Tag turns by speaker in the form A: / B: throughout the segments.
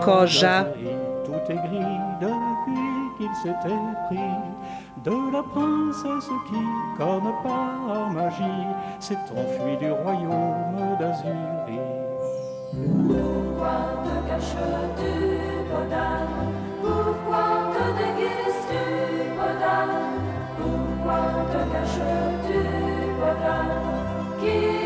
A: Koža.
B: Lazari, Tout est gris depuis qu'il s'était pris de la princesse qui, comme par magie, s'est enfuie du royaume d'Azurie.
C: Pourquoi te caches-tu, Podane? Pourquoi te déguises-tu, Podane? Pourquoi te caches-tu, Podane?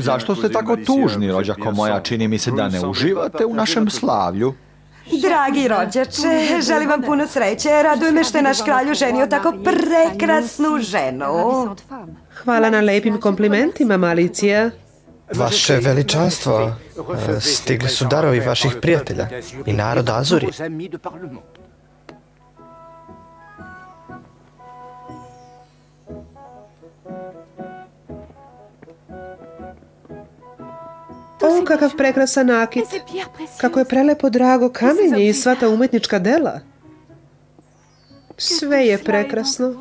D: Zašto ste tako tužni, rođako moja? Čini mi se da ne uživate u našem slavlju.
E: Dragi rođače, želim vam puno sreće. Raduje me što je naš kralj ženio tako prekrasnu ženu.
A: Hvala na lepim komplimentima, Malicija.
F: Vaše veličanstvo, e, stigli su darovi vaših prijatelja i naroda Azuri.
A: O, kakav prekrasan nakit. Kako je prelepo drago kamenje i sva ta umetnička dela. Sve je prekrasno.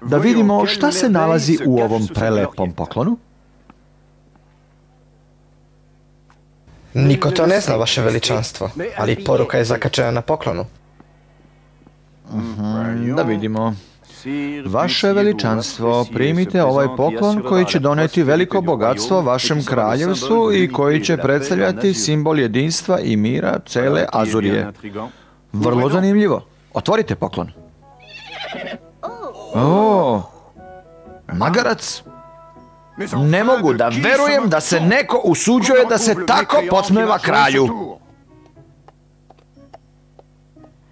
D: Da vidimo šta se nalazi u ovom prelepom poklonu.
F: Niko to ne zna, vaše veličanstvo, ali poruka je zakačena na poklonu.
D: Da vidimo. Vaše veličanstvo, primite ovaj poklon koji će doneti veliko bogatstvo vašem kraljevstvu i koji će predstavljati simbol jedinstva i mira cele Azurije. Vrlo zanimljivo. Otvorite poklon. O, magarac. Ne mogu da verujem da se neko usuđuje da se tako podsmeva kralju.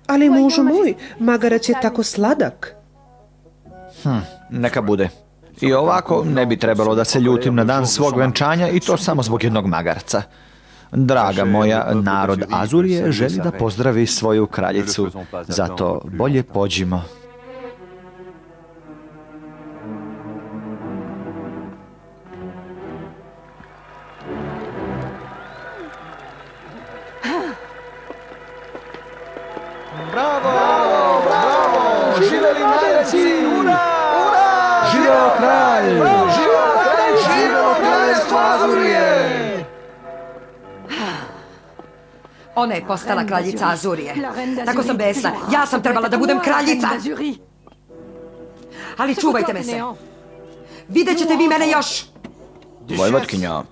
A: Ali mužu moj, magarac je tako sladak.
D: Neka bude. I ovako ne bi trebalo da se ljutim na dan svog venčanja i to samo zbog jednog magarca. Draga moja, narod Azurije želi da pozdravi svoju kraljicu, zato bolje pođimo.
E: Ona je postala kraljica Azurije. Tako sam besna. Ja sam trebala da budem kraljica. Ali čuvajte me se. Vidjet ćete vi mene još.
D: Vojvotkinjo,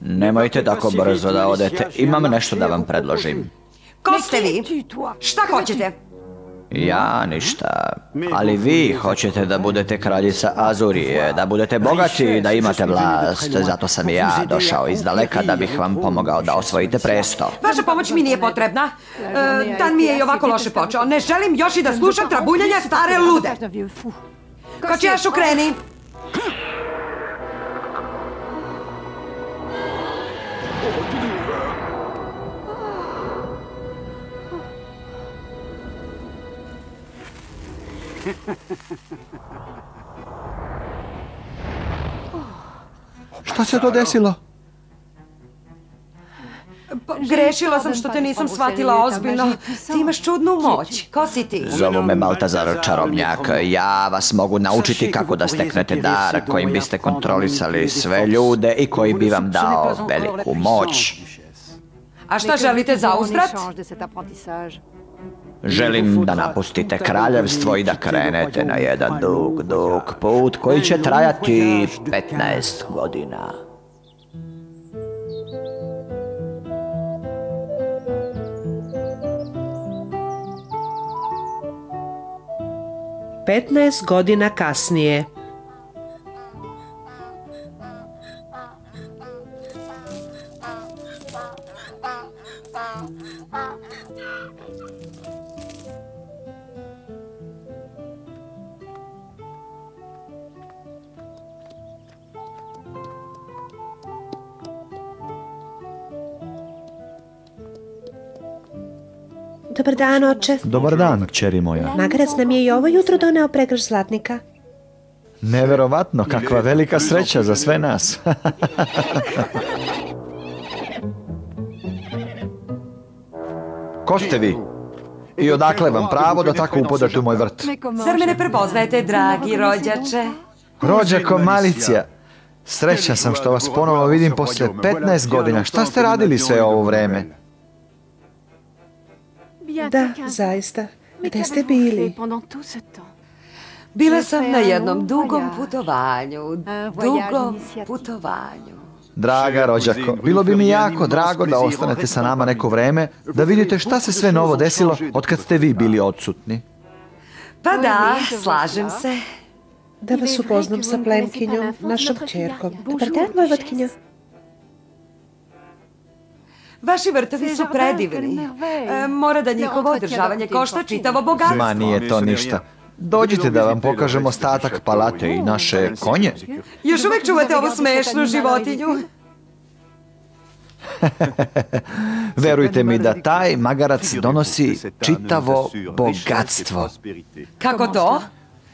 D: nemojte tako brzo da odete. Imam nešto da vam predložim.
E: Ko ste vi? Šta hoćete?
D: Ja ništa, ali vi hoćete da budete kraljica Azurije, da budete bogati i da imate vlast. Zato sam i ja došao iz daleka da bih vam pomogao da osvojite presto.
E: Vaša pomoć mi nije potrebna. E, dan mi je i ovako loše počeo. Ne želim još i da slušam trabuljanja stare lude. Kočijašu kreni.
D: Šta se to desilo?
E: Grešila sam što te nisam shvatila ozbiljno. Ti imaš čudnu moć. Ko si ti?
G: Zovu me Baltazar Čarobnjak. Ja vas mogu naučiti kako da steknete dar kojim biste kontrolisali sve ljude i koji bi vam dao veliku moć.
E: A šta želite za usprat?
G: Želim da napustite kraljevstvo i da krenete na jedan dug, dug put koji će trajati 15 godina.
A: Petnaest godina kasnije. Dobar dan, oče.
D: Dobar dan, kćeri moja.
A: Magarac nam je i ovo jutro doneo pregrš zlatnika.
D: Neverovatno, kakva velika sreća za sve nas. Ko ste vi? I odakle vam pravo da tako upodate u moj vrt?
E: Zar me ne prepoznajete, dragi rođače?
D: Rođako Malicija, srećan sam što vas ponovo vidim poslije 15 godina. Šta ste radili sve ovo vreme?
A: Da, zaista. Gde ste bili?
E: Bila sam na jednom dugom putovanju, dugom putovanju.
D: Draga rođako, bilo bi mi jako drago da ostanete sa nama neko vreme, da vidite šta se sve novo desilo od kad ste vi bili odsutni.
E: Pa da, slažem se.
A: Da vas upoznam sa plemkinjom, našom čerkom. Dobar dan, vojvotkinjo.
E: Vaši vrtovi su predivni. E, mora da njihovo održavanje košta čitavo bogatstvo.
D: Ma nije to ništa. Dođite da vam pokažem ostatak palate i naše konje.
E: Još uvek čuvate ovu smešnu životinju.
D: Verujte mi da taj magarac donosi čitavo bogatstvo.
E: Kako to?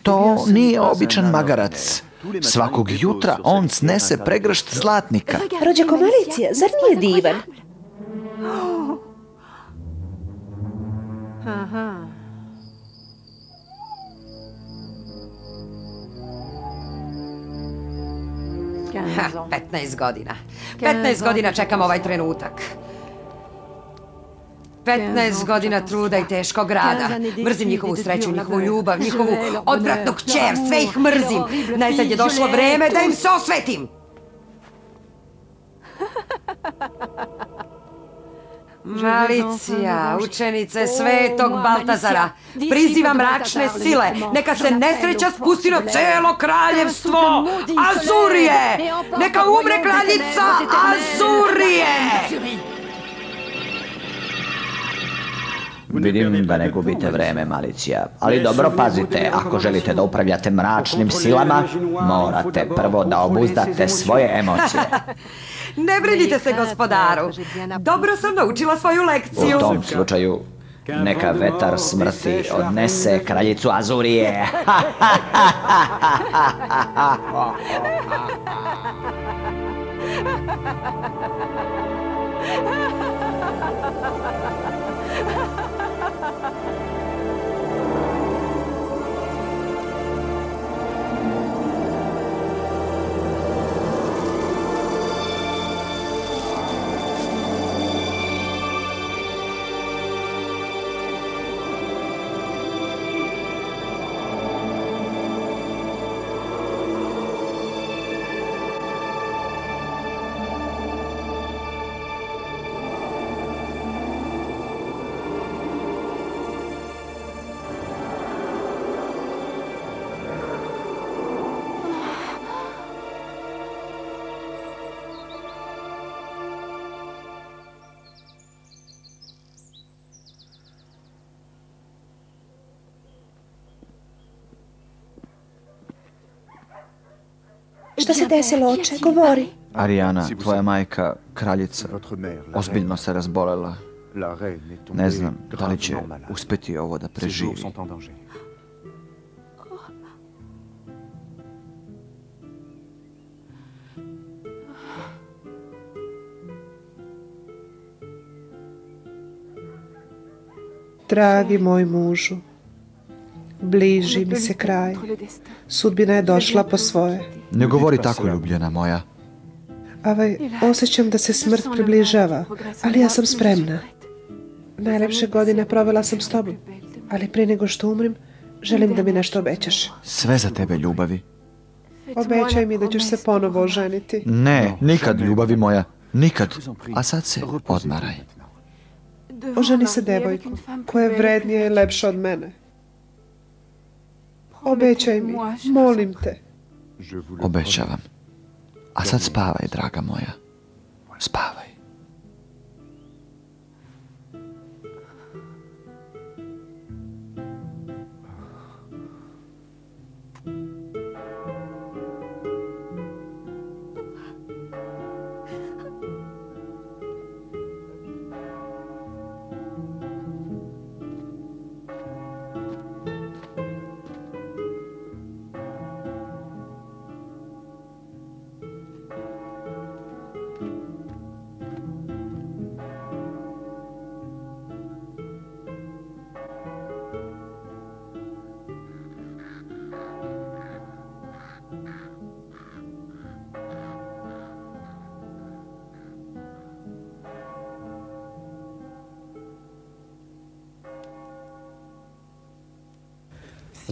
D: To nije običan magarac. Svakog jutra on snese pregršt zlatnika.
A: Rođako Malicija, zar nije divan?
E: Ha, 15 godina. 15 godina čekam ovaj trenutak. 15 godina truda i teškog rada. Mrzim njihovu sreću, njihovu ljubav, njihovu odvratnu kćer, sve ih mrzim. Najzad je došlo vreme da im se osvetim. Malicija, učenice svetog Baltazara, priziva mračne sile, neka se nesreća spusti na celo kraljevstvo Azurije! Neka umre kraljica Azurije!
G: Vidim da ne gubite vreme, Malicija. Ali dobro pazite, ako želite da upravljate mračnim silama, morate prvo da obuzdate svoje emocije.
E: Ne brinite se, gospodaru. Dobro sam naučila svoju lekciju.
G: U tom slučaju, neka vetar smrti odnese kraljicu Azurije.
A: Šta se desilo, oče? Govori.
D: Arijana, tvoja majka, kraljica, ozbiljno se razbolela. Ne znam da li će uspjeti ovo da preživi.
A: Dragi moj mužu, bliži mi se kraj. Sudbina je došla po svoje.
D: Ne govori tako, ljubljena moja.
A: Avaj, osjećam da se smrt približava, ali ja sam spremna. Najlepše godine provela sam s tobom, ali prije nego što umrim, želim da mi nešto obećaš.
D: Sve za tebe, ljubavi.
A: Obećaj mi da ćeš se ponovo oženiti.
D: Ne, nikad, ljubavi moja. Nikad. A sad se odmaraj.
A: Oženi se devojku, koja je vrednija i lepša od mene. Obećaj mi, molim te.
D: Obećavam. A sad spavaj, draga moja. Spavaj.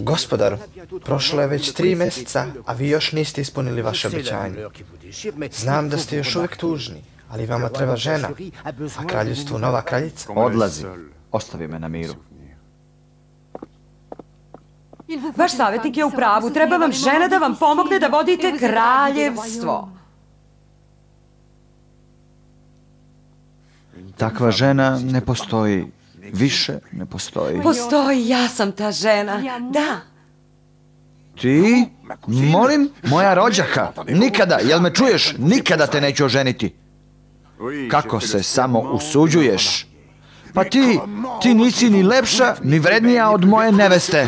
F: Gospodaru, prošlo je već tri mjeseca, a vi još niste ispunili vaše obećanje. Znam da ste još uvijek tužni, ali vama treba žena, a kraljevstvu nova kraljica.
D: Odlazi. Ostavi me na miru.
E: Vaš savjetnik je u pravu. Treba vam žena da vam pomogne da vodite kraljevstvo.
D: Takva žena ne postoji. Više ne postoji.
E: Postoji, ja sam ta žena. Da.
D: Ti? Molim? Moja rođaka. Nikada, jel me čuješ? Nikada te neću oženiti. Kako se samo usuđuješ? Pa ti, ti nisi ni lepša, ni vrednija od moje neveste.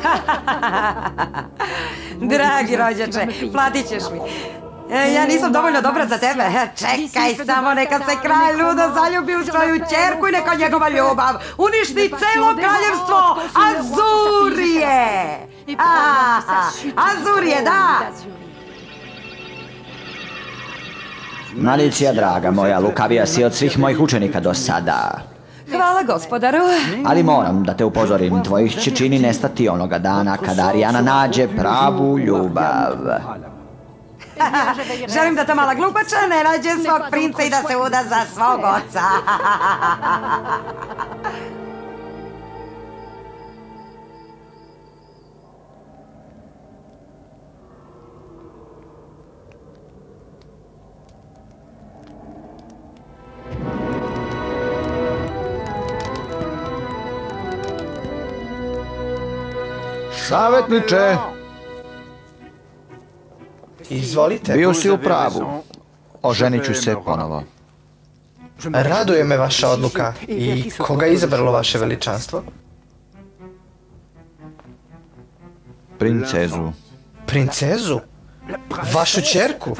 E: Dragi rođače, platit ćeš mi. E, Ja nisam dovoljno dobra za tebe. Čekaj samo, neka se kralj ludo zaljubi u svoju čerku i neka njegova ljubav uništi celo kraljevstvo Azurije. Aha, Azurije, da.
G: Malicija, draga moja, lukavija si od svih mojih učenika do sada.
E: Hvala gospodaru.
G: Ali moram da te upozorim, tvojih će čini nestati onoga dana kada Arijana nađe pravu ljubav.
E: Želim da ta mala glupača ne nađe svog princa i da se uda za svog oca.
D: Savjetniče,
F: Izvolite.
D: bio si u pravu. Oženit ću se ponovo.
F: Raduje me vaša odluka. I koga je izabralo vaše veličanstvo?
D: Princezu.
F: Princezu? Vašu čerku?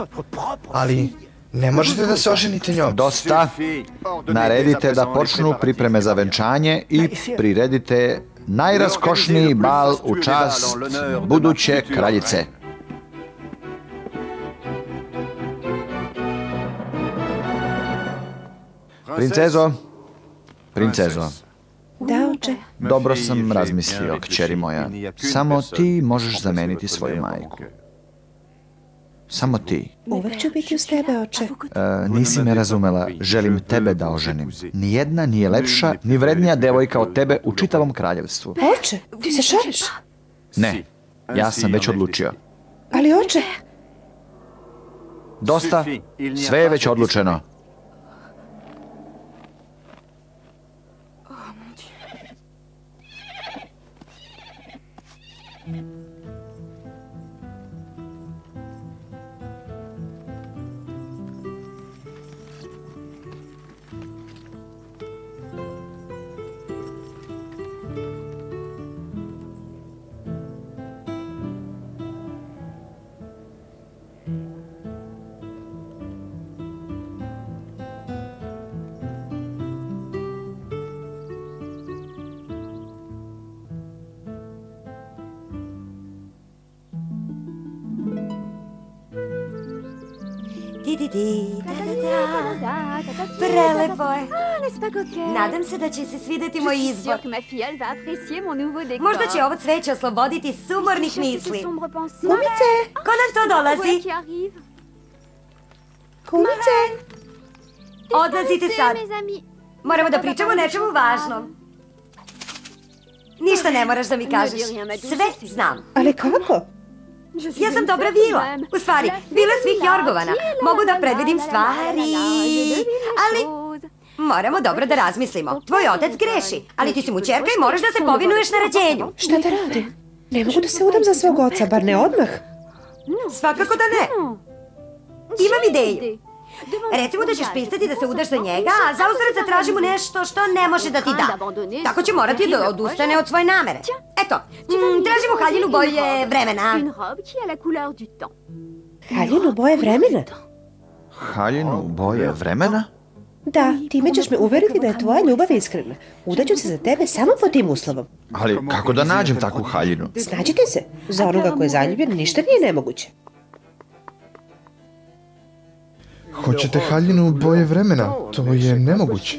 F: Ali ne možete da se oženite njom.
D: Dosta. Naredite da počnu pripreme za venčanje i priredite najraskošniji bal u čast buduće kraljice. Princezo, princezo,
A: Da, oče.
D: dobro sam razmislio, kćeri moja. Samo ti možeš zameniti svoju majku. Samo ti.
A: Uvek ću biti uz tebe, oče.
D: E, nisi me razumela, želim tebe da oženim. Nijedna nije lepša, ni vrednija devojka od tebe u čitavom kraljevstvu.
A: Oče, ti se šališ?
D: Ne, ja sam već odlučio.
A: Ali oče,
D: Dosta, sve je već odlučeno.
H: Di, di, da, da, da. Prelepo je. Nadam se da će se svideti moj izbor. Možda će ovo cveće osloboditi sumornih misli.
A: Kumice,
H: Ko nam to dolazi?
A: kumice.
H: Odlazite sad. Moramo da pričamo nečemu važnom. Ništa ne moraš da mi kažeš. Sve znam.
A: Ali kako?
H: Ja sam dobra vila. U stvari, vila svih Jorgovana. Mogu da predvidim stvari. Ali moramo dobro da razmislimo. Tvoj otac greši, ali ti si mu čerka i moraš da se povinuješ na rađenju.
A: Šta da radim? Ne mogu da se udam za svog oca, bar ne odmah.
H: Svakako da ne. Imam ideju. Recimo da ćeš pristati da se udaš za njega, a za uzvrat zatražimo nešto što ne može da ti da. Tako će morati da odustane od svoje namere. Eto, mm, tražimo haljinu boje vremena.
A: Haljinu boje vremena?
D: Haljinu boje vremena?
A: Da, time ćeš me uveriti da je tvoja ljubav iskrena. Udaću se za tebe samo po tim uslovom.
D: Ali kako da nađem takvu haljinu?
A: Snađite se. Za onoga ko je zaljubljen ništa nije nemoguće.
F: Hoćete haljinu boje vremena? To je nemoguće.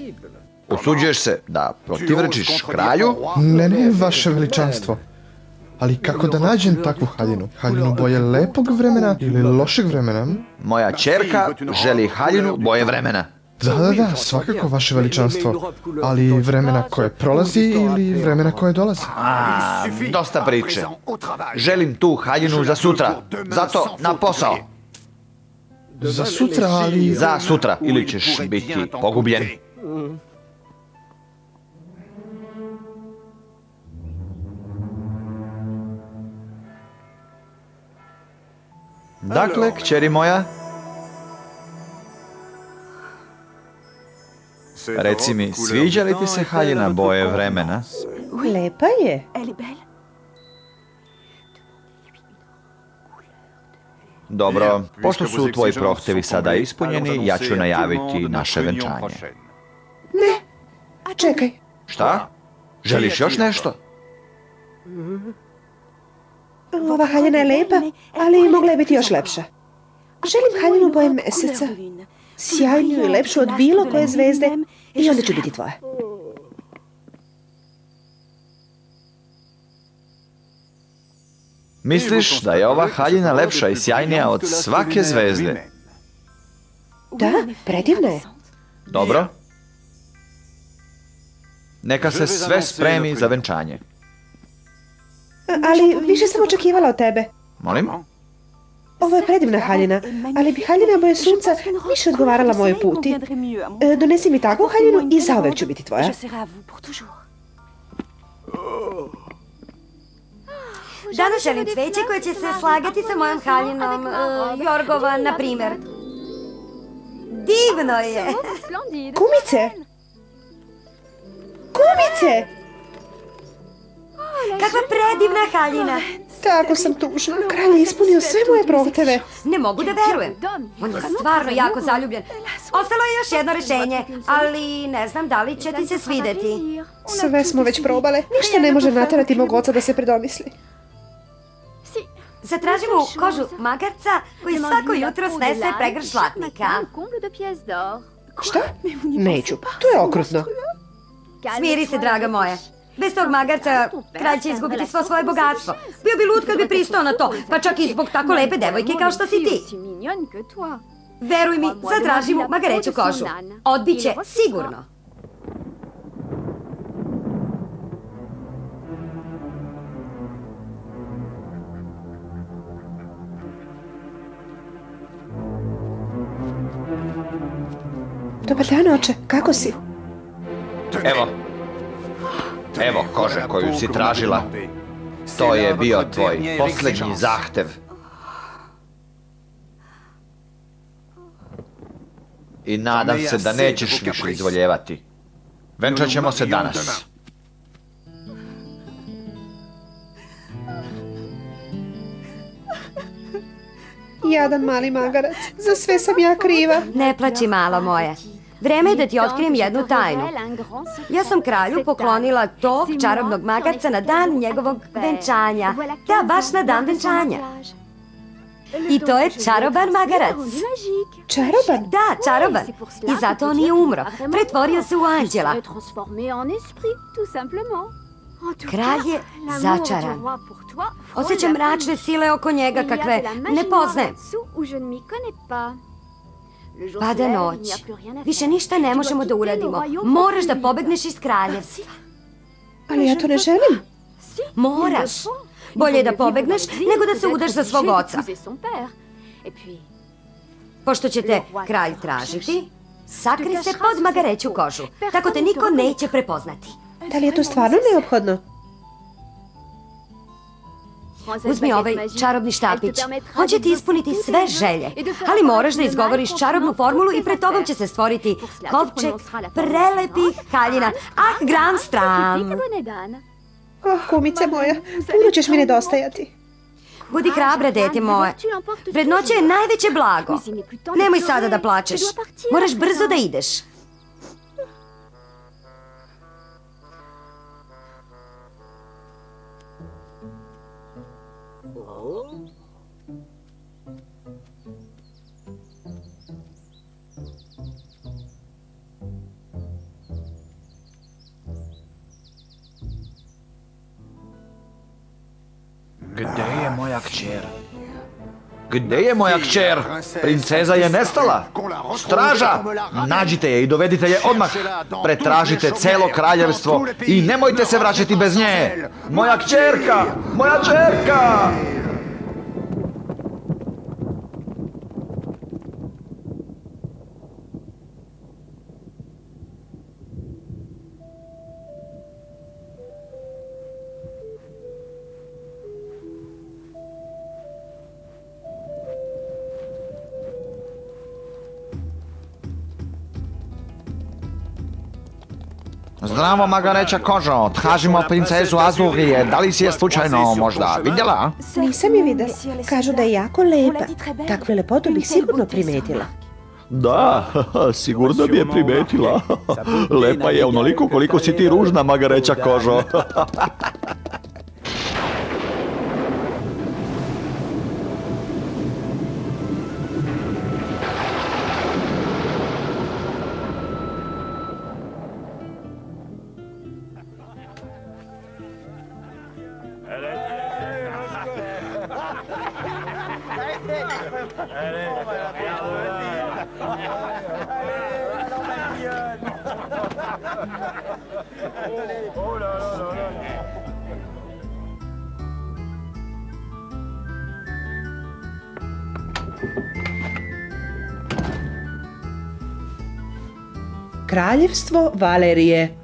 D: Usuđuješ se da protivrečiš kralju?
F: Ne, ne, vaše veličanstvo. Ali kako da nađem takvu haljinu? Haljinu boje lepog vremena ili lošeg vremena?
D: Moja čerka želi haljinu boje vremena.
F: Da, da, da, svakako vaše veličanstvo. Ali vremena koje prolazi ili vremena koje dolazi?
D: A, dosta priče. Želim tu haljinu za sutra. Zato na posao.
F: Za sutra, ali...
D: Za sutra ili ćeš biti pogubljen. Dakle, kćeri moja, reci mi, sviđa li ti se haljina boje vremena?
A: Lepa je.
D: Dobro, pošto su tvoji prohtevi sada ispunjeni, ja ću najaviti naše venčanje.
A: Čekaj,
D: Šta? Želiš još nešto?
A: ova haljina je lepa, ali mogla je biti još lepša. Želim haljinu boje meseca. Sjajniju i lepšu od bilo koje zvezde i onda ću biti tvoja.
D: Misliš da je ova haljina lepša i sjajnija od svake zvezde?
A: Da, predivna je.
D: Dobro. Neka se sve spremi za venčanje.
A: Ali više sam očekivala od tebe.
D: Molim?
A: Ovo je predivna haljina, ali bi haljina boje sunca više odgovarala mojoj puti. E, donesi mi takvu haljinu i zauvek ću biti tvoja.
H: Danas želim cveće koje će se slagati sa mojom haljinom. e, Jorgova, na primjer. Divno je.
A: Kumice! Kumice!
H: Kakva predivna haljina.
A: Tako sam tužna. Kralj je ispunio sve moje prohteve.
H: Ne mogu da verujem. On je stvarno jako zaljubljen. Ostalo je još jedno rešenje, ali ne znam da li će ti se svideti.
A: Sve smo već probale. Ništa ne može naterati mog oca da se predomisli.
H: Zatražimo kožu magarca koji svako jutro snese pregrš zlatnika.
A: Šta? Neću. To je okrutno.
H: Smiri se, draga moja. Bez tog magarca kralj će izgubiti svo svoje bogatstvo. Bio bi lud kad bi pristao na to, pa čak i zbog tako lepe devojke kao što si ti. Veruj mi, zatražimo magareću kožu. Odbiće sigurno.
A: Dobar dan, oče. Kako si?
D: Evo. Evo kože koju si tražila. To je bio tvoj posljednji zahtev. I nadam se da nećeš više izvoljevati. Venčat ćemo se danas.
A: Jadan mali magarac. Za sve sam ja kriva.
H: Ne plaći, mala moja. Vreme je da ti otkrijem jednu tajnu. Ja sam kralju poklonila tog čarobnog magarca na dan njegovog venčanja. Da, baš na dan venčanja. I to je čaroban magarac.
A: Čaroban?
H: Da, čaroban. I zato on nije umro. Pretvorio se u anđela. Kralj je začaran. Osjećam mračne sile oko njega kakve ne poznajem. Pada noć. Više ništa ne možemo da uradimo. Moraš da pobegneš iz kraljevstva.
A: Ali ja to ne želim.
H: Moraš. Bolje je da pobegneš nego da se udaš za svog oca. Pošto će te kralj tražiti, sakri se pod magareću kožu. Tako te niko neće prepoznati.
A: Da li je to stvarno neophodno?
H: Uzmi ovaj čarobni štapić. On će ti ispuniti sve želje. Ali moraš da izgovoriš čarobnu formulu i pred tobom će se stvoriti kovčeg prelepih haljina. Ah, gram stram.
A: Oh, kumice moja, puno ćeš mi nedostajati.
H: Budi hrabra, dete moje. Vrednoće je najveće blago. Nemoj sada da plačeš. Moraš brzo da ideš.
D: Gde je moja kćer? Gde je moja kćer? Princeza je nestala. Straža! Nađite je i dovedite je odmah. Pretražite celo kraljevstvo i nemojte se vraćati bez nje. Moja kćerka! Moja kćerka! Zdravo, Magareća kožo. Tražimo princezu Azurije. Da li si je slučajno možda vidjela?
A: Nisam je videla. Kažu da je jako lepa. Takve lepotu bih sigurno primetila.
D: Da, sigurno bi je primetila. Lepa je onoliko koliko si ti ružna, Magareća kožo.
A: Kraljevstvo Valerije.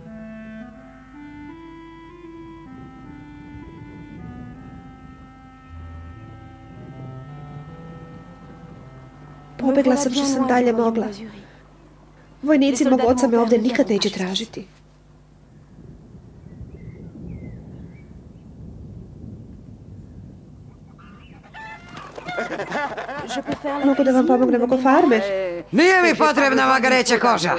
A: Pobegla sam što sam dalje mogla. Vojnici mog oca me ovdje nikad neće tražiti. Mogu da vam pomognem oko farme?
E: Nije mi potrebna magareća koža.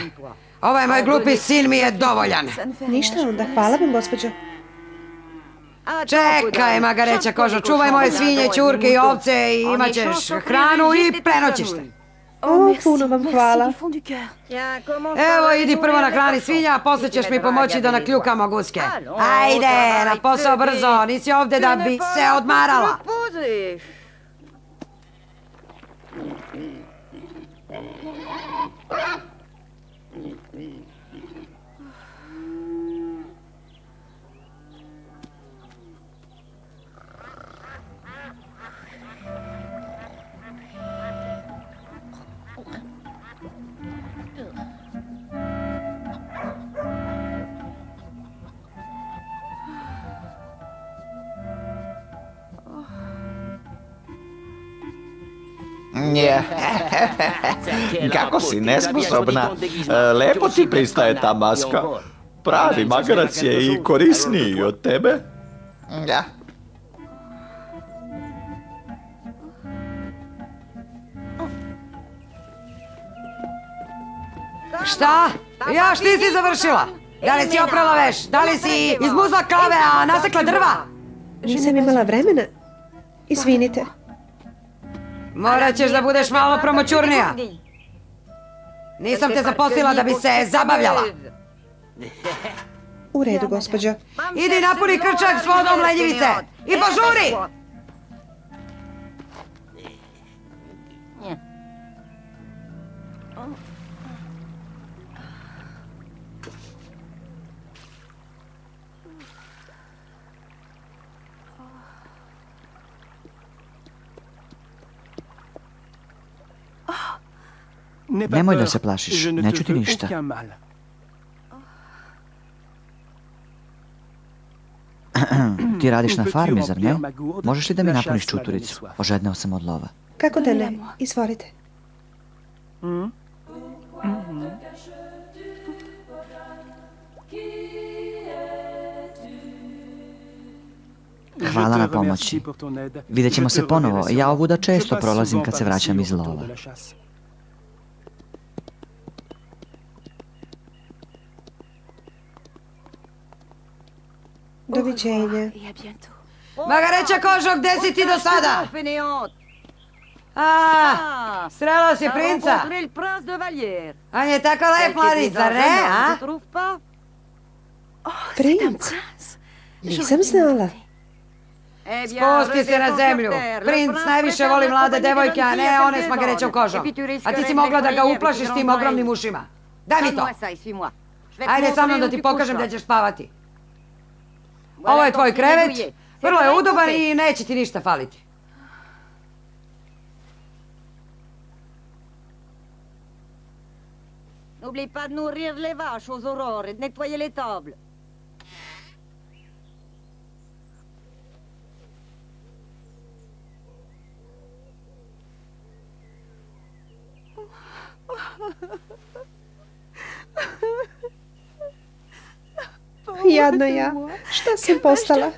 E: Ovaj moj glupi sin mi je dovoljan.
A: Ništa onda, hvala vam, gospođo.
E: Čekaj, magareća koža, čuvaj moje svinje, čurke i ovce i imat ćeš hranu i prenoćište.
A: O, puno vam hvala.
E: Evo, idi prvo na hrani svinja, a posle ćeš mi pomoći da nakljukamo guske. Ajde, na posao brzo, nisi ovdje da bi se odmarala.
D: Nje. Kako si nesposobna. Lepo ti pristaje ta maska. Pravi magarac je i korisniji od tebe.
G: Da.
E: Šta? Još ti si završila? Da li si oprala veš? Da li si izmuzla klave, a nasekla drva?
A: Nisam imala vremena. Izvinite.
E: Morat ćeš da budeš malo promoćurnija. Nisam te zaposlila da bi se zabavljala.
A: U redu, gospođo.
E: Idi napuni krčak s vodom, lenjivice! I požuri!
G: Nemoj da se plašiš, neću ti ništa. Ti radiš na farmi, zar ne? Možeš li da mi napuniš čuturicu? Ožedneo sam od lova.
A: Kako da ne? Izvolite.
G: Hvala na pomoći. Vidjet ćemo se ponovo. Ja ovuda često prolazim kad se vraćam iz lova.
A: Doviđenja.
E: Magareća Kožo, gde si ti do sada? A, srelo si princa. On je tako lep mladić, zar ne, a?
A: Princ? Nisam znala.
E: Spusti se na zemlju. Princ najviše voli mlade devojke, a ne one s magarećom kožom. A ti si mogla da ga uplašiš tim ogromnim ušima. Daj mi to. Ajde sa mnom da ti pokažem da ćeš spavati. Ovo je tvoj krevet, vrlo je udoban i neće ti ništa faliti.
I: N'oublie pas de nourrir les vaches aux aurores et de nettoyer les tables.
A: Jadna ja. Šta sam postala?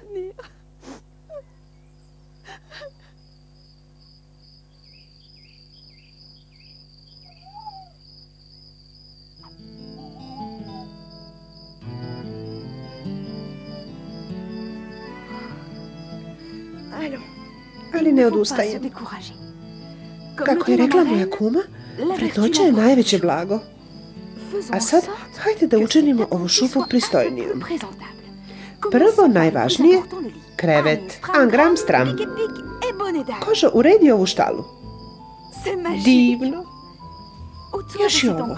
A: Ali ne odustajem. Kako je rekla moja kuma, vrednoća je najveće blago. A sad, hajde da učinimo ovu šupu pristojnijom. Prvo najvažnije, krevet, angram stram. Kožo, uredi ovu štalu. Divno. Još i ovo.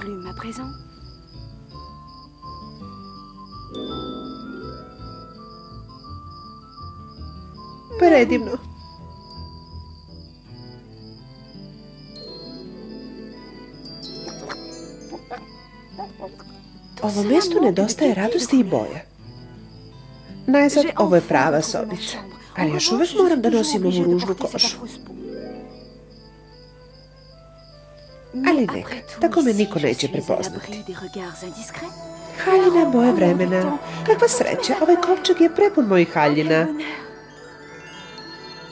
A: Predivno. Ovom mjestu nedostaje radosti i boja. Najzad, ovo je prava sobica, ali još uvijek moram da nosim ovu ružnu košu. Ali neka, tako me niko neće prepoznati. Haljina boje vremena. Kakva sreća, ovaj kovčeg je prepun mojih haljina.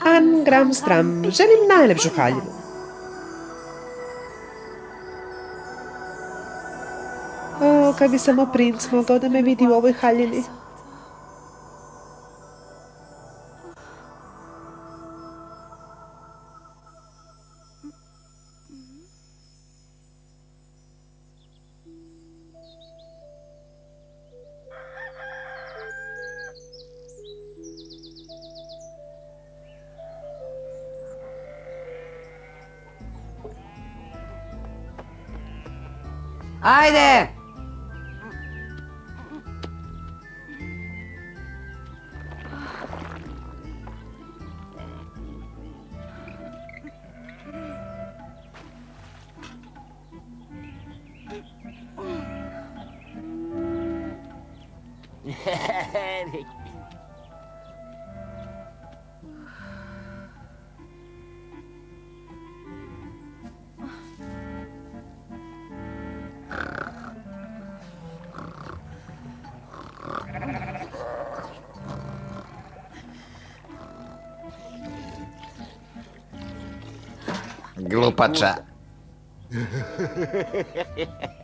A: An, gram, stram, želim najlepšu haljinu. Kad bi samo princ mogao da me vidi u ovoj haljini.
G: Glupača.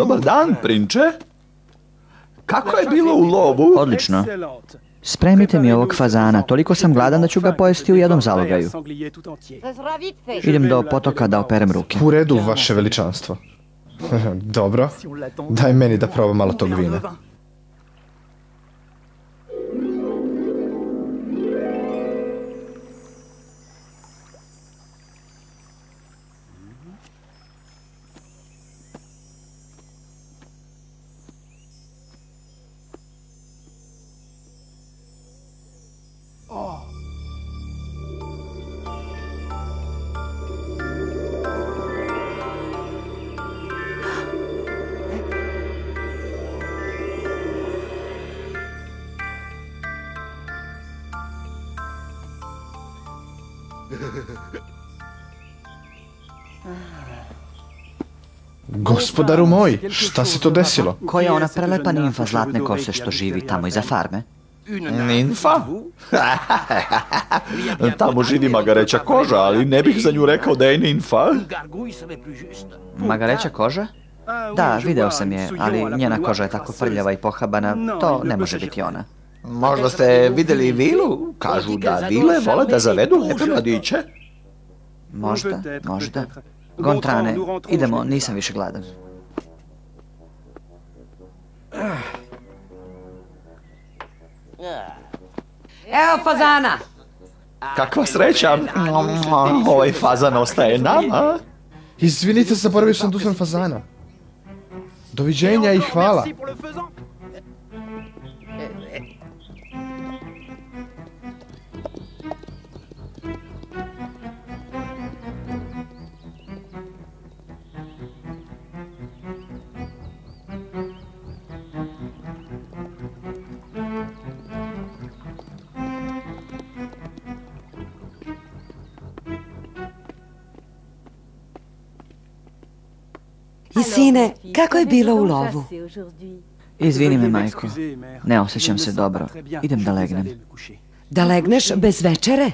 D: dobar dan, prinče. Kako je bilo u lovu?
G: Odlično. Spremite mi ovog fazana, toliko sam gladan da ću ga pojesti u jednom zalogaju. Idem do potoka da operem ruke.
F: U redu, vaše veličanstvo. Dobro, daj meni da probam malo tog vina. Gospodaru moj, šta se to desilo?
G: Ko je ona prelepa nimfa zlatne kose što živi tamo iza farme?
D: Ninfa? Tamo živi magareća koža, ali ne bih za nju rekao da je ninfa.
G: Magareća koža? Da, video sam je, ali njena koža je tako prljava i pohabana, to ne može biti ona.
D: Možda ste vidjeli vilu? Kažu da vile vole da zavedu lepe mladiće.
G: Možda, možda. Gontrane, idemo, nisam više gladan.
E: Evo fazana.
D: Kakva sreća. Ovaj fazan ostaje nama.
F: Izvinite, zaboravio sam dusan fazana. Doviđenja i hvala.
E: I sine, kako je bilo u lovu?
G: Izvini me, majko. Ne osjećam se dobro. Idem da legnem.
E: Da legneš bez večere?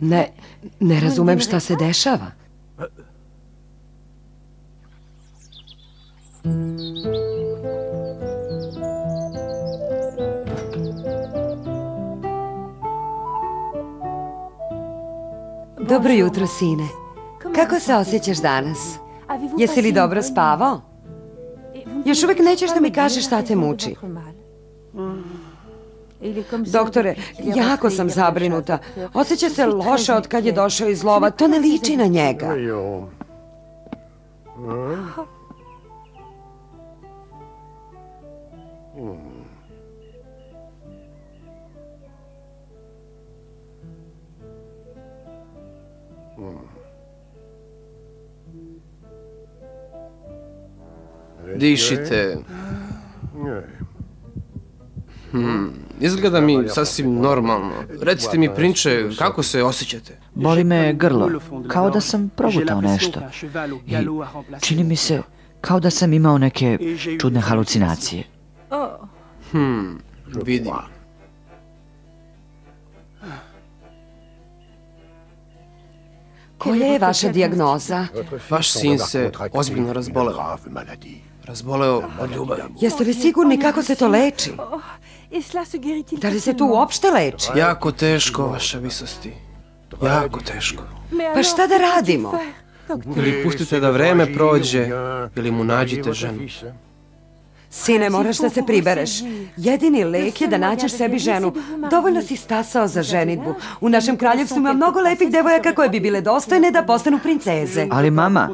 E: Ne, ne razumem šta se dešava. Dobro jutro, sine. Kako se osjećaš danas? Jesi li dobro spavao? Još uvijek nećeš da mi kažeš šta te muči. Doktore, jako sam zabrinuta. Osjeća se loše od kad je došao iz lova. To ne liči na njega.
J: Dišite. Hmm, izgleda mi sasvim normalno. Recite mi, prinče, kako se osjećate?
G: Boli me grlo, kao da sam progutao nešto. I čini mi se kao da sam imao neke čudne halucinacije.
J: Hmm, vidim.
E: Koja je vaša dijagnoza?
J: Vaš sin se ozbiljno razboleo. Razboleo od ljubavi.
E: Jeste li sigurni kako se to leči? Da li se to uopšte leči?
J: Jako teško, vaša visosti. Jako teško.
E: Pa šta da radimo?
J: Ili pustite da vreme prođe, ili mu nađite ženu.
E: Sine, moraš da se pribereš. Jedini lek je da nađeš sebi ženu. Dovoljno si stasao za ženitbu. U našem kraljevstvu ima mnogo lepih devojaka koje bi bile dostojne da postanu princeze.
G: Ali mama,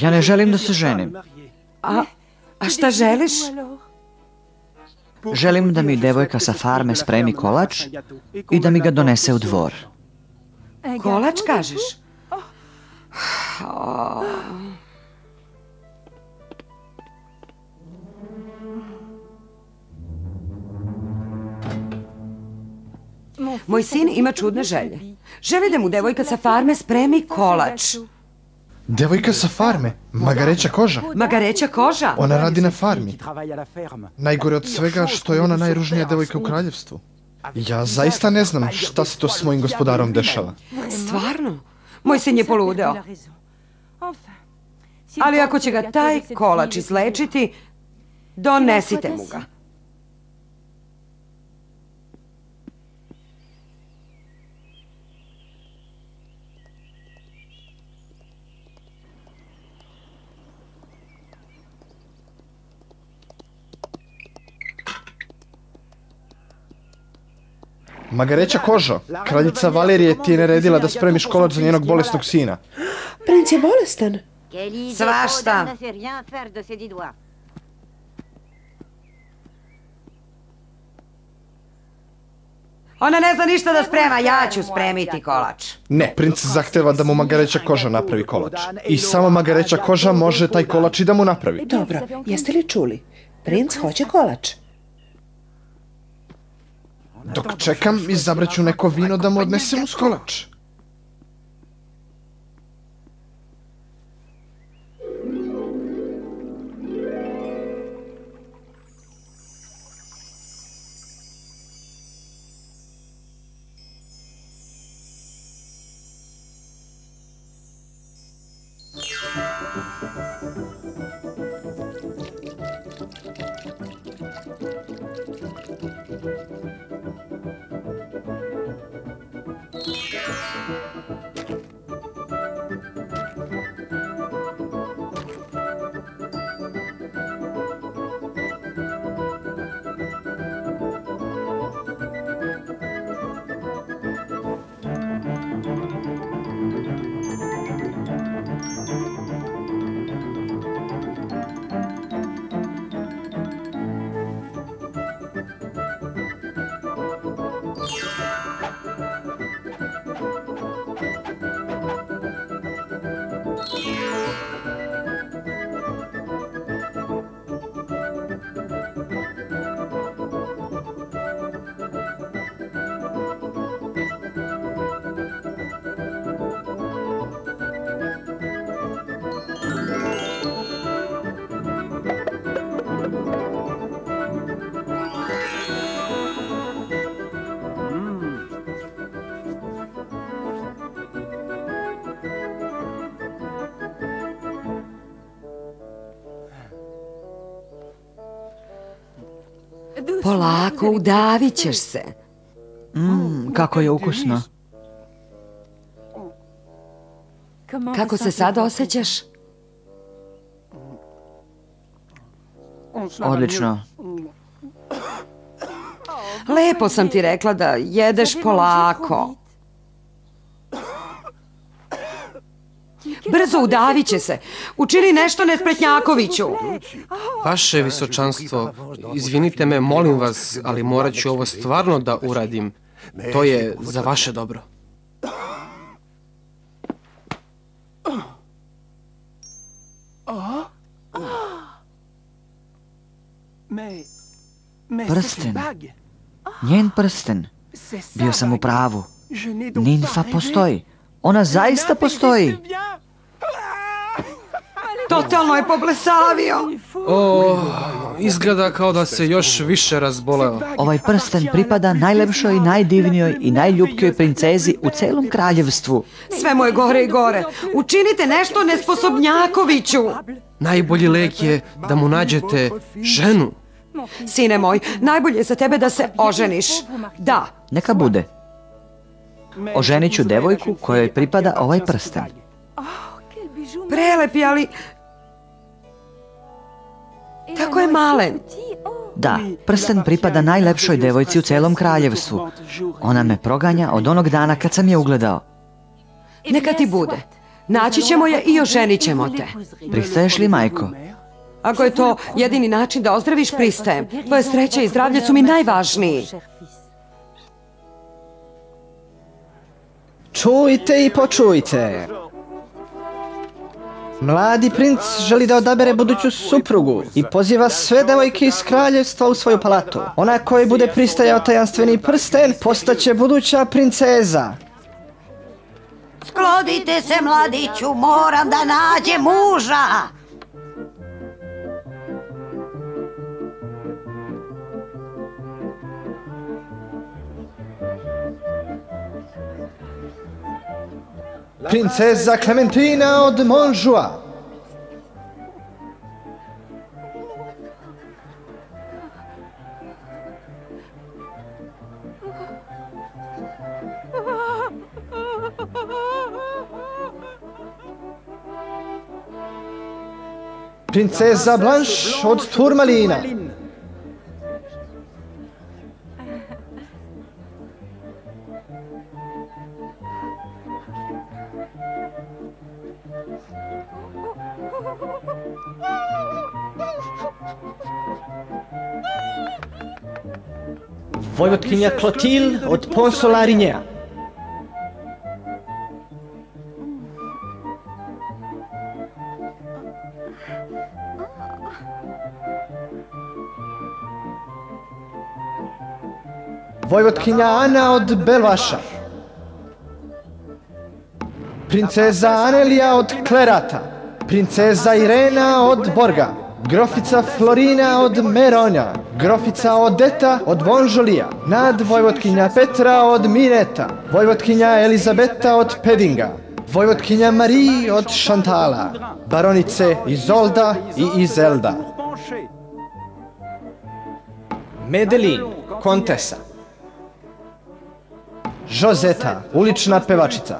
G: ja ne želim da se ženim.
E: A, a šta želiš?
G: Želim da mi devojka sa farme spremi kolač i da mi ga donese u dvor.
E: Kolač kažeš? Moj sin ima čudne želje. Želi da mu devojka sa farme spremi kolač.
F: Devojka sa farme, magareća koža.
E: Magareća koža?
F: Ona radi na farmi. Najgore od svega što je ona najružnija devojka u kraljevstvu. Ja zaista ne znam šta se to s mojim gospodarom dešava.
E: Stvarno? Moj sin je poludeo. Ali ako će ga taj kolač izlečiti, donesite mu ga.
F: Magareća kožo, kraljica Valerije ti je naredila da spremiš kolač za njenog bolesnog sina.
A: Princ je bolestan.
E: Svašta. Ona ne zna ništa da sprema, ja ću spremiti kolač.
F: Ne, princ zahteva da mu magareća koža napravi kolač. I samo magareća koža može taj kolač i da mu napravi.
A: Dobro, jeste li čuli? Princ hoće kolač.
F: Dok čekam, izabrat ću neko vino da mu odnesem uz kolač.
E: Polako, udavit ćeš se.
G: Mmm, kako je ukusno.
E: Kako se sad osjećaš?
G: Odlično.
E: Lepo sam ti rekla da jedeš polako. Brzo udavit će se. Učini nešto Nespretnjakoviću.
J: Vaše visočanstvo, izvinite me, molim vas, ali morat ću ovo stvarno da uradim. To je za vaše dobro.
G: Prsten. Njen prsten. Bio sam u pravu. Ninfa postoji. Ona zaista postoji.
E: Totalno je poblesavio.
J: O, izgleda kao da se još više razboleo.
G: Ovaj prsten pripada najlepšoj, najdivnijoj i najljubkijoj princezi u celom kraljevstvu.
E: Sve mu je gore i gore. Učinite nešto nesposobnjakoviću.
J: Najbolji lek je da mu nađete ženu.
E: Sine moj, najbolje je za tebe da se oženiš. Da,
G: Neka bude. Oženit ću devojku kojoj pripada ovaj prsten.
E: prelepi, ali... Tako je malen.
G: Da, prsten pripada najlepšoj devojci u celom kraljevstvu. Ona me proganja od onog dana kad sam je ugledao.
E: Neka ti bude. Naći ćemo je i oženit ćemo te.
G: Pristaješ li, majko?
E: Ako je to jedini način da ozdraviš, pristajem. Tvoje sreće i zdravlje su mi najvažniji.
K: Čujte i počujte. Mladi princ želi da odabere buduću suprugu i poziva sve devojke iz kraljevstva u svoju palatu. Ona koji bude pristajao tajanstveni prsten postaće buduća princeza.
H: Sklodite se, mladiću, moram da nađem muža.
F: Princeza Klementina od Monžua. Princeza Blanche od Turmalina. Vojvotkinja Clotilde od Ponsolarinja. Vojvotkinja Ana od Belvaša. Princeza Anelija od Klerata. Princeza Irena od Borga. Grofica Florina od Meronja. Grofica Odeta od Vonžolija. Nad Vojvotkinja Petra od Mineta. Vojvotkinja Elizabeta od Pedinga. Vojvotkinja Marie od Šantala. Baronice Izolda i Izelda. Medelin, kontesa. Joseta, ulična pevačica.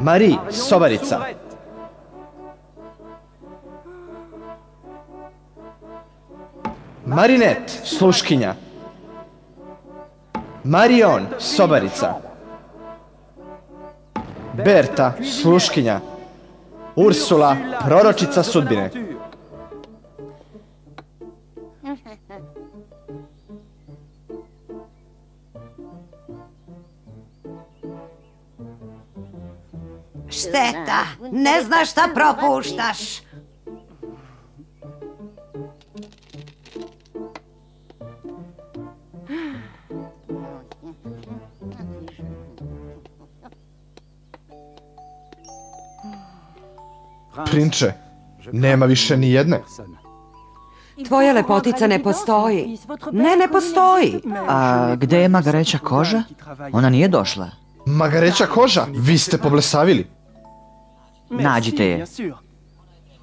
F: Marie, sobarica. Marinet, sluškinja. Marion, sobarica. Berta, sluškinja. Ursula, proročica sudbine.
E: Šteta, ne znaš šta propuštaš.
L: Prinče, nema više ni jedne.
K: Tvoja lepotica ne postoji. Ne, ne postoji.
G: A gde je magareća koža? Ona nije došla.
L: Magareća koža, vi ste poblesavili.
G: Nađite je.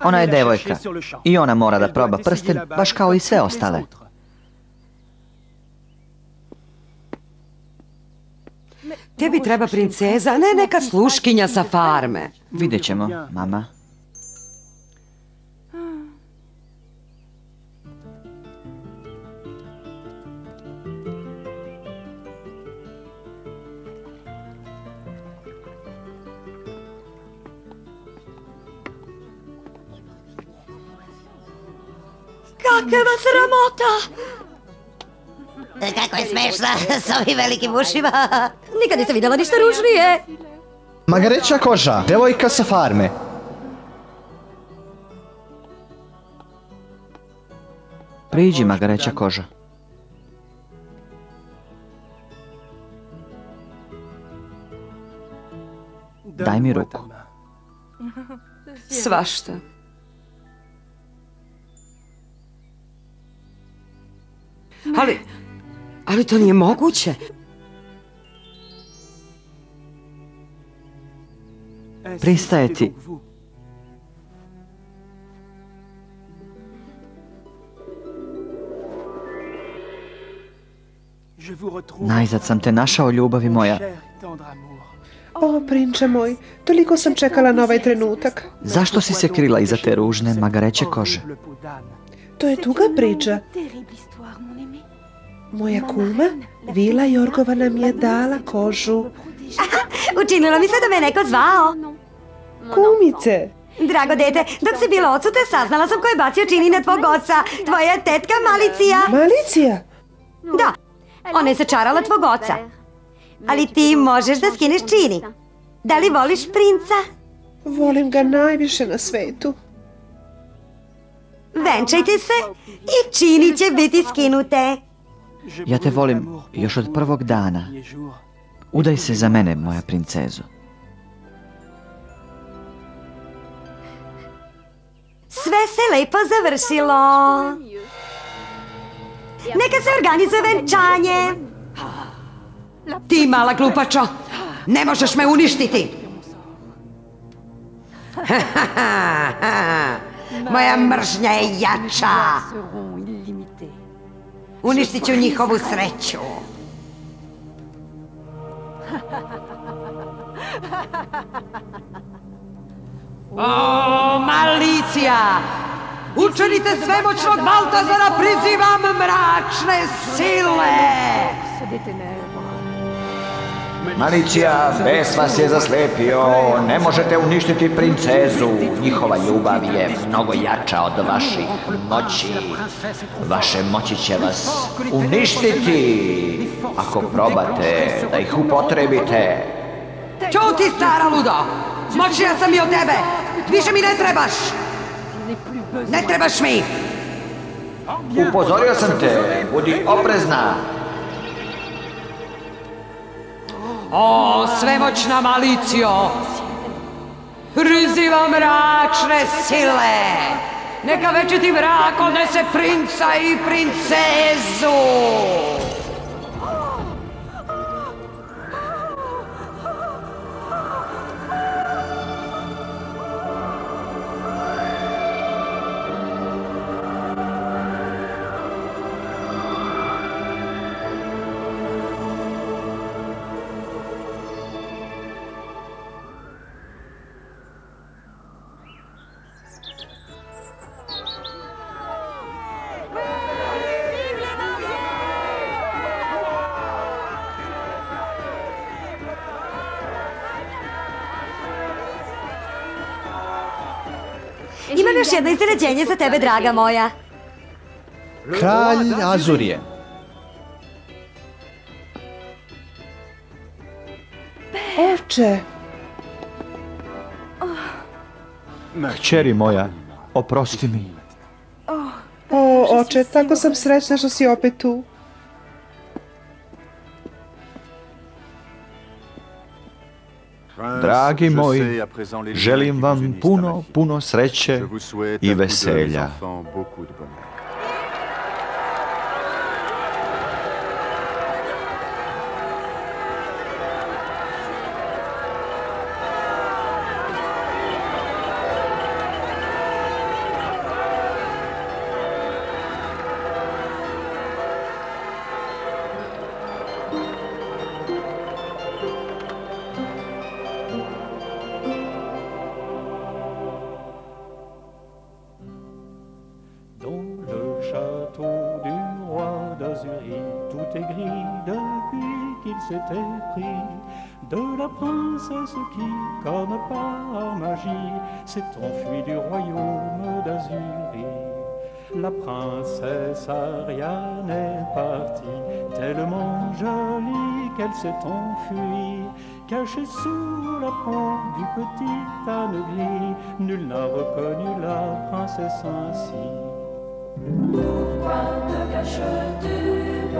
G: Ona je devojka. I ona mora da proba prsten, baš kao i sve ostale.
K: Tebi treba princeza, ne neka sluškinja sa farme.
G: Vidjet ćemo, mama.
E: Kakva sramota! Kako je smešna s ovim velikim ušima. Nikad nisam vidjela ništa ružnije.
L: Magareća koža, devojka sa farme.
G: Priđi, magareća koža. Daj mi ruku.
K: Svašta. Ali, ali to nije moguće.
G: Pristaje ti. Najzad sam te našao, ljubavi moja.
A: O, prinče moj, toliko sam čekala na ovaj trenutak.
G: Zašto si se krila iza te ružne magareće kože?
A: To je tuga priča. Moja kuma, Vila Jorgova nam je dala kožu.
E: Učinilo mi se da me neko zvao.
A: Kumice,
E: Drago dete, dok si bilo odsute, saznala sam ko je bacio čini na tvog oca. Tvoja tetka Malicija.
A: Malicija,
E: Da, ona je začarala tvog oca. Ali ti možeš da skineš čini. Da li voliš princa?
A: volim ga najviše na svetu.
E: Venčajte se i čini će biti skinute.
G: Ja te volim još od prvog dana. Udaj se za mene, moja princezo.
E: Sve se lepo završilo. Neka se organizuje venčanje. Ti, mala glupačo, ne možeš me uništiti. Moja mržnja je jača. Uništit ću njihovu sreću. O, malicija! Učenite svemoćnog Baltazara, prizivam mračne sile!
D: Malicija, bes vas je zaslepio, ne možete uništiti princezu. Njihova ljubav je mnogo jača od vaših moći. Vaše moći će vas uništiti ako probate da ih upotrebite.
E: Ćuti, stara ludo! Moćnija sam i od tebe! Više mi ne trebaš! Ne trebaš mi!
D: Upozorio sam te, budi oprezna.
E: O, svemoćna malicijo! Prizivam mračne sile! Neka večiti mrak odnese princa i princezu!
H: Još jedno iznenađenje za tebe, draga moja.
F: Kralj Azurije.
A: Oče,
C: Kćeri moja, oprosti mi.
A: o oče, tako sam srećna što si opet tu.
C: Dragi moji, želim vam puno, puno sreće i veselja.
B: S'est enfuie du royaume d'Azurie. La princesse Ariane est partie, tellement jolie qu'elle s'est enfuie. Cachée sous la peau du petit anneau nul n'a reconnu la princesse ainsi.
M: Pourquoi te caches-tu,